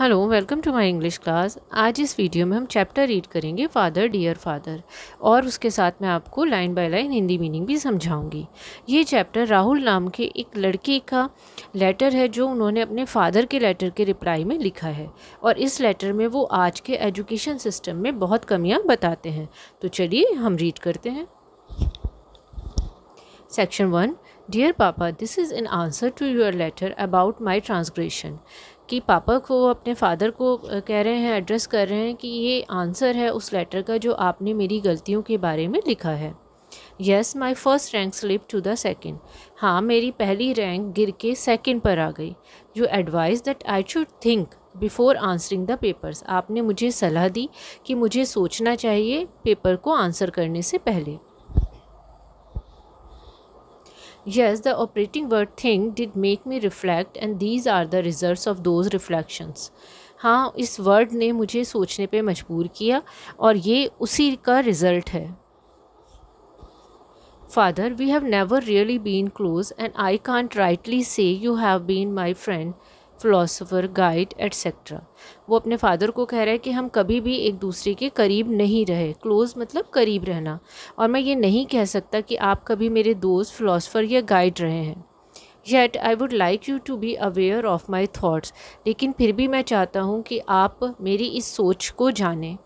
Hello welcome to my English class आज इस video में हम चैप्टर रीड करेंगे फादर डियर फादर और उसके साथ मैं आपको line by line Hindi meaning भी समझाऊँगी। ये चैप्टर राहुल नाम के एक लड़के का लेटर है जो उन्होंने अपने फादर के लेटर के रिप्लाई में लिखा है। और इस लेटर में वो आज के एजुकेशन सिस्टम में बहुत कमियाँ बताते हैं। तो चलिए हम रीड करते हैं। Section one dear papa this is an answer to your letter about my transgression कि पापा को, अपने फादर को कह रहे हैं एड्रेस कर रहे हैं कि ये आंसर है उस लेटर का जो आपने मेरी गलतियों के बारे में लिखा है। Yes my first rank slip to the second हाँ मेरी पहली रैंक गिर के सेकेंड पर आ गई। You advise that I should think before answering the papers आपने मुझे सलाह दी कि मुझे सोचना चाहिए पेपर को आंसर करने से पहले। Yes, the operating word thing did make me reflect and these are the results of those reflections. हाँ इस वर्ड ने मुझे सोचने पे मजबूर किया और ये उसी का रिज़ल्ट है father we have never really been close and I can't rightly say you have been my friend philosopher guide etcetera वो अपने फादर को कह रहा है कि हम कभी भी एक दूसरे के करीब नहीं रहे। क्लोज़ मतलब करीब रहना। और मैं ये नहीं कह सकता कि आप कभी मेरे दोस्त फ़िलासफ़र या गाइड रहे हैं। Yet I would like you to be aware of my thoughts लेकिन फिर भी मैं चाहता हूँ कि आप मेरी इस सोच को जानें।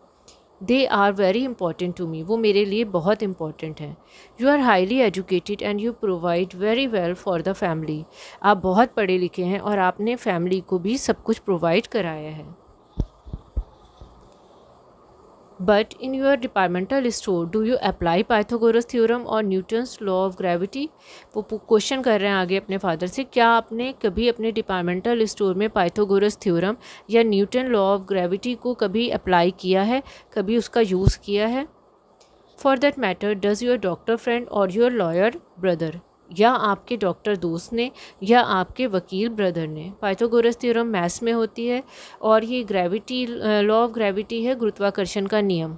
They are very important to me वो मेरे लिए बहुत इंपॉर्टेंट हैं. You are highly educated and you provide very well for the family आप बहुत पढ़े लिखे हैं और आपने फैमिली को भी सब कुछ प्रोवाइड कराया है. But in your departmental store do you apply Pythagoras theorem और न्यूटन्स लॉ ऑफ़ ग्रेविटी वो क्वेश्चन कर रहे हैं आगे अपने फादर से, क्या आपने कभी अपने डिपार्टमेंटल स्टोर में पाइथागोरस थ्योरम या न्यूटन लॉ ऑफ़ ग्रेविटी को कभी अप्लाई किया है? कभी उसका यूज़ किया है? For that matter does your doctor friend और योर लॉयर ब्रदर या आपके डॉक्टर दोस्त ने या आपके वकील ब्रदर ने। पाइथागोरस थ्योरम मैथ्स में होती है और ये ग्रेविटी लॉ ऑफ़ ग्रेविटी है, गुरुत्वाकर्षण का नियम।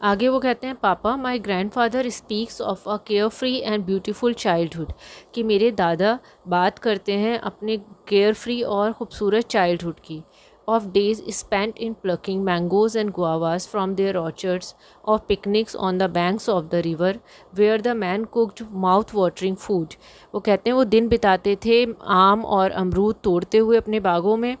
आगे वो कहते हैं, papa my grandfather speaks of a carefree and beautiful childhood कि मेरे दादा बात करते हैं अपने केयर फ्री और ख़ूबसूरत चाइल्डहुड की। Of days spent in plucking mangoes and guavas from their orchards, of picnics on the banks of the river where the man cooked mouth-watering food. वो कहते हैं वो दिन बिताते थे आम और अमरूद तोड़ते हुए अपने बागों में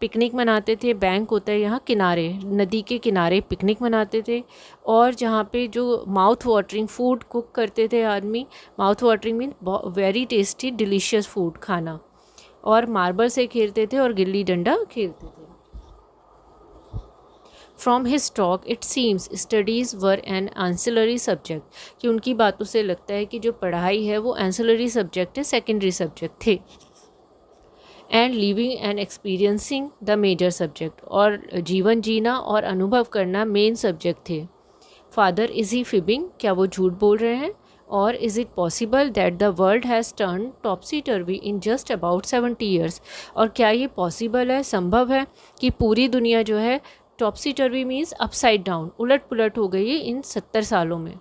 पिकनिक मनाते थे बैंक होता है यहाँ किनारे नदी के किनारे पिकनिक मनाते थे और जहाँ पे जो माउथ वाटरिंग फ़ूड कुक करते थे आदमी mouth watering mean very tasty delicious food खाना और मार्बल से खेलते थे और गिल्ली डंडा खेलते थे। From his talk it seems studies were an ancillary subject कि उनकी बातों से लगता है कि जो पढ़ाई है वो एंसिलरी सब्जेक्ट है सेकेंडरी सब्जेक्ट थे। And living and experiencing the major subject और जीवन जीना और अनुभव करना मेन सब्जेक्ट थे। फादर इज़ ही फिबिंग क्या वो झूठ बोल रहे हैं? और is it possible that the world has turn topsy turvy in just about seventy years और क्या ये पॉसिबल है, संभव है कि पूरी दुनिया जो है topsy turvy means upside down उलट पुलट हो गई है इन सत्तर सालों में?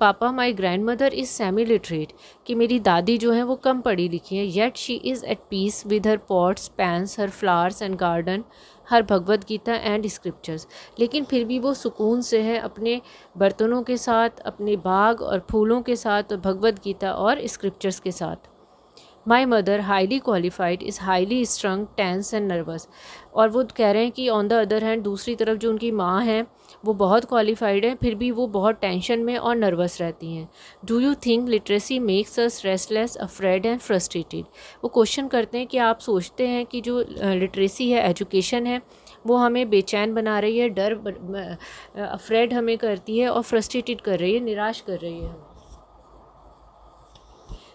Papa my grandmother is semi literate कि मेरी दादी जो है वो कम पढ़ी लिखी है yet she is at peace with her pots pans her flowers and garden her Bhagavad Gita and scriptures लेकिन फिर भी वो सुकून से है अपने बर्तनों के साथ, अपने बाग और फूलों के साथ और भगवत गीता और स्क्रिप्चर्स के साथ। My mother highly qualified is highly strung tense and nervous और वो कह रहे हैं कि ऑन द अदर हैंड दूसरी तरफ़ जो उनकी माँ हैं, वो बहुत क्वालिफाइड हैं, फिर भी वो बहुत टेंशन में और नर्वस रहती हैं। Do you think literacy makes us restless afraid and frustrated वो क्वेश्चन करते हैं कि आप सोचते हैं कि जो लिटरेसी है एजुकेशन है, वो हमें बेचैन बना रही है, डर अफ्रेड हमें करती है और फ्रस्ट्रेटेड कर रही है, निराश कर रही है।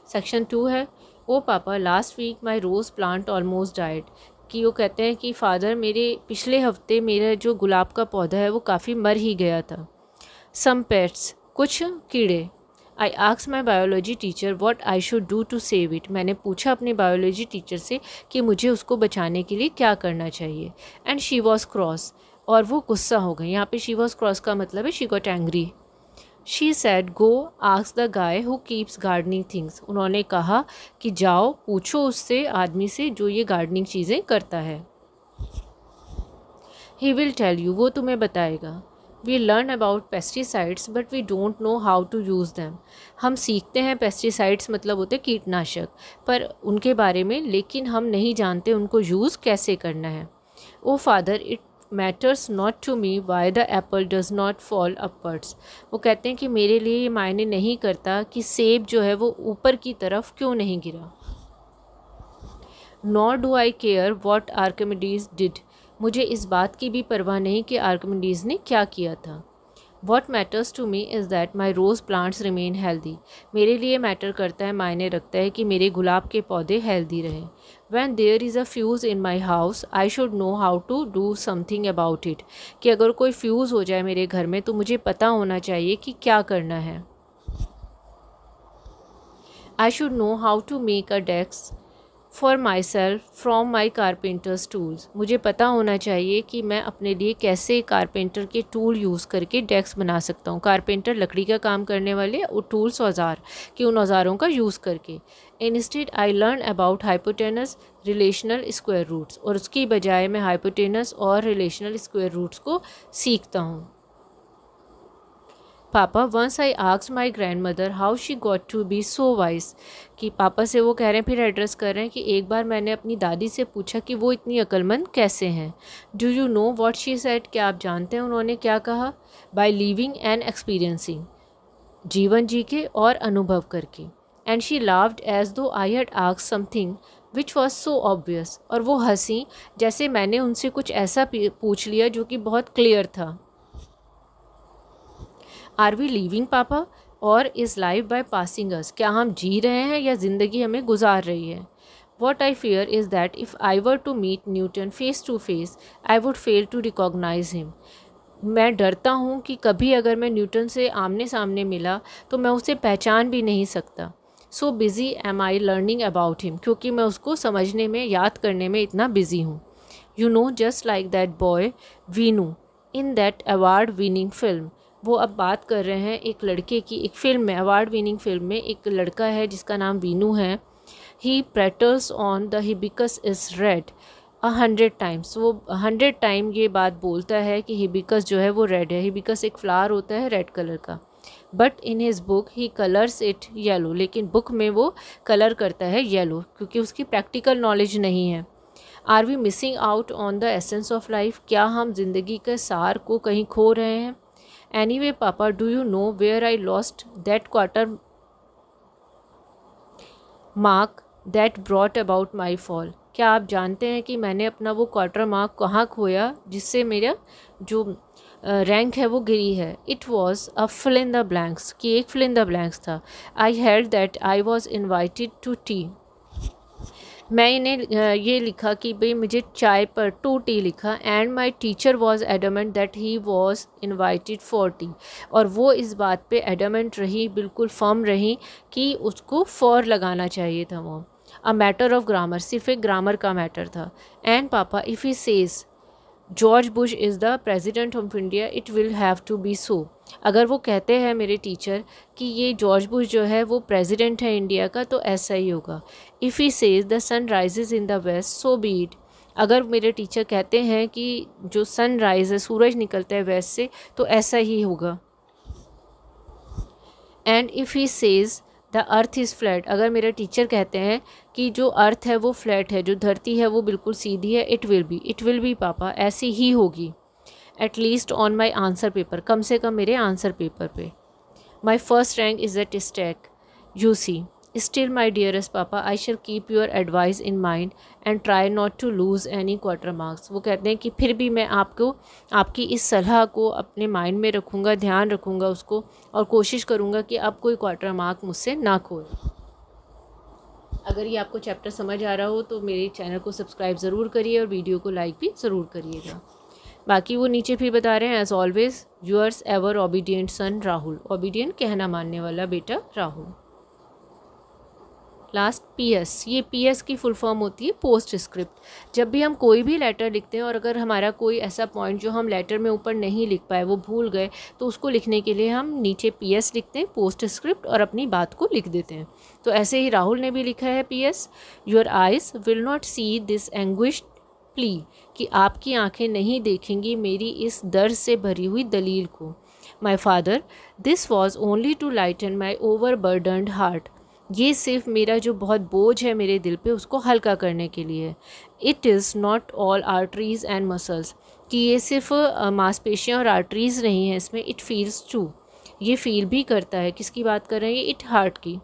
सेक्शन टू है ओ papa last week my rose plant almost died कि वो कहते हैं कि फ़ादर मेरे पिछले हफ़्ते मेरा जो गुलाब का पौधा है, वो काफ़ी मर ही गया था। सम पेट्स कुछ कीड़े। I आक्स my biology teacher what I should do to save it मैंने पूछा अपने बायोलॉजी टीचर से कि मुझे उसको बचाने के लिए क्या करना चाहिए। एंड शी वॉज़ क्रॉस और वो गुस्सा हो गई यहाँ पे शी वॉज़ क्रॉस का मतलब है she got angry she said go आक्स the guy who keeps gardening things उन्होंने कहा कि, जाओ, पूछो उससे, आदमी से, जो ये गार्डनिंग चीज़ें करता है। ही विल टेल यू वो तुम्हें बताएगा। We learn about pesticides but we don't know how to use them हम सीखते हैं पेस्टिसाइड्स मतलब होते कीटनाशक, पर उनके बारे में, लेकिन हम नहीं जानते उनको यूज़ कैसे करना है। ओ father it matters not to me why the apple does not fall upwards वो कहते हैं कि मेरे लिए ये मायने नहीं करता कि सेब जो है वो ऊपर की तरफ़ क्यों नहीं गिरा। Not do I care what Archimedes did मुझे इस बात की भी परवाह नहीं कि आर्कमिडीज़ ने क्या किया था। What matters to me is that my rose plants remain healthy मेरे लिए मैटर करता है, मायने रखता है कि मेरे गुलाब के पौधे हेल्दी रहें। When there is a fuse in my house I should know how to do something about it कि अगर कोई फ्यूज़ हो जाए मेरे घर में तो मुझे पता होना चाहिए कि क्या करना है। I should know how to make a desk for myself from my carpenter's tools मुझे पता होना चाहिए कि मैं अपने लिए कैसे कारपेंटर के टूल यूज़ करके डेस्क बना सकता हूँ। कारपेंटर लकड़ी का काम करने वाले और टूल्स औज़ार कि उन औज़ारों का यूज़ करके। Instead I learn about hypotenuse relational square roots और उसकी बजाय मैं हाइपोटेनस और रिलेशनल स्क्वायर रूट्स को सीखता हूँ। Papa once I आक्स my grandmother how she got to be so wise कि पापा से वो कह रहे हैं, फिर एड्रेस कर रहे हैं कि एक बार मैंने अपनी दादी से पूछा कि वो इतनी अक्लमंद कैसे हैं? Do you know what she said क्या आप जानते हैं उन्होंने क्या कहा? बाई लिविंग एंड एक्सपीरियंसिंग जीवन जी के और अनुभव करके। And she laughed as though I had आक्स something which was so obvious और वो हँसी, जैसे मैंने उनसे कुछ ऐसा पूछ लिया जो कि बहुत क्लियर था। आर वी लिविंग पापा और is life by passing us क्या हम जी रहे हैं या ज़िंदगी हमें गुजार रही है? What I fear is that if I were to meet Newton face to face I would fail to recognise him मैं डरता हूँ कि कभी अगर मैं न्यूटन से आमने सामने मिला तो मैं उसे पहचान भी नहीं सकता। So busy am I learning about him क्योंकि मैं उसको समझने में, याद करने में इतना बिज़ी हूँ। You know just like that boy Veenu in that award winning film वो अब बात कर रहे हैं एक लड़के की, एक फ़िल्म में अवार्ड विनिंग फ़िल्म में, एक लड़का है जिसका नाम वीनू है। He prattles on the hibiscus is red a hundred times वो हंड्रेड टाइम ये बात बोलता है कि हिबिकस जो है वो रेड है। हिबिकस एक फ्लावर होता है रेड कलर का। But in his book he colours it yellow लेकिन बुक में वो कलर करता है येलो क्योंकि उसकी प्रैक्टिकल नॉलेज नहीं है। Are we missing out on the essence of life क्या हम ज़िंदगी के सार को कहीं खो रहे हैं? Anyway, papa do you know where I lost that quarter mark that brought about my fall क्या आप जानते हैं कि मैंने अपना वो क्वार्टर मार्क कहाँ खोया जिससे मेरा जो रैंक है वो गिरी है? It was a fill in the blanks कि एक फिल इन द ब्लैंक्स था। I held that I was invited to tea मैं इन्हें ये लिखा कि भाई मुझे चाय पर टू टी लिखा and my teacher was adamant that he was invited for tea और वो इस बात पे एडमेंट रही, बिल्कुल फर्म रही कि उसको फॉर लगाना चाहिए था वो। अ मैटर ऑफ़ ग्रामर सिर्फ़ एक ग्रामर का मैटर था। And papa if he says George Bush is the president of India it will have to be so अगर वो कहते हैं मेरे टीचर कि ये जॉर्ज बुश जो है, वो प्रेसिडेंट है इंडिया का तो ऐसा ही होगा। If he says the sun rises in the west so be it अगर मेरे टीचर कहते हैं कि जो सन राइज है सूरज निकलता है वेस्ट से तो ऐसा ही होगा। And if he says the earth is flat. अगर मेरे टीचर कहते हैं कि जो अर्थ है वो फ्लैट है, जो धरती है वो बिल्कुल सीधी है it will be it will be papa, ऐसी ही होगी। At least on my answer paper कम से कम मेरे आंसर पेपर पे। My first rank is at stake you see still my dearest papa I shall keep your advice in mind and try not to lose any quarter marks वो कहते हैं कि फिर भी मैं आपको, आपकी इस सलाह को अपने माइंड में रखूँगा, ध्यान रखूँगा उसको और कोशिश करूँगा कि आप कोई क्वार्टर मार्क मुझसे ना खोए। अगर ये आपको चैप्टर समझ आ रहा हो तो मेरे चैनल को सब्सक्राइब ज़रूर करिए और वीडियो को लाइक भी ज़रूर करिएगा। बाकी वो नीचे फिर बता रहे हैं as always yours ever obedient son Rahul obedient कहना मानने वाला बेटा राहुल लास्ट पीएस ये पीएस की फुल फॉर्म होती है पोस्ट स्क्रिप्ट जब भी हम कोई भी लेटर लिखते हैं और अगर हमारा कोई ऐसा पॉइंट जो हम लेटर में ऊपर नहीं लिख पाए, वो भूल गए तो उसको लिखने के लिए हम नीचे पीएस लिखते हैं पोस्ट स्क्रिप्ट और अपनी बात को लिख देते हैं. तो ऐसे ही राहुल ने भी लिखा है PS your eyes will not see this anguished plea कि आपकी आँखें नहीं देखेंगी मेरी इस दर्द से भरी हुई दलील को. My father this was only to lighten my overburdened heart ये सिर्फ़ मेरा जो बहुत बोझ है मेरे दिल पे, उसको हल्का करने के लिए। It is not all arteries and muscles कि ये सिर्फ़ मांसपेशियाँ और आर्टरीज़ नहीं है, इसमें इट फील्स टू ये फील भी करता है, किसकी बात कर रहे हैं? इट हार्ट की।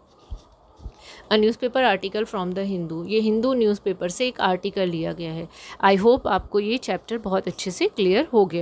A newspaper article from the Hindu ये हिंदू न्यूज़पेपर से एक आर्टिकल लिया गया है। आई होप आपको ये चैप्टर बहुत अच्छे से क्लियर हो गया।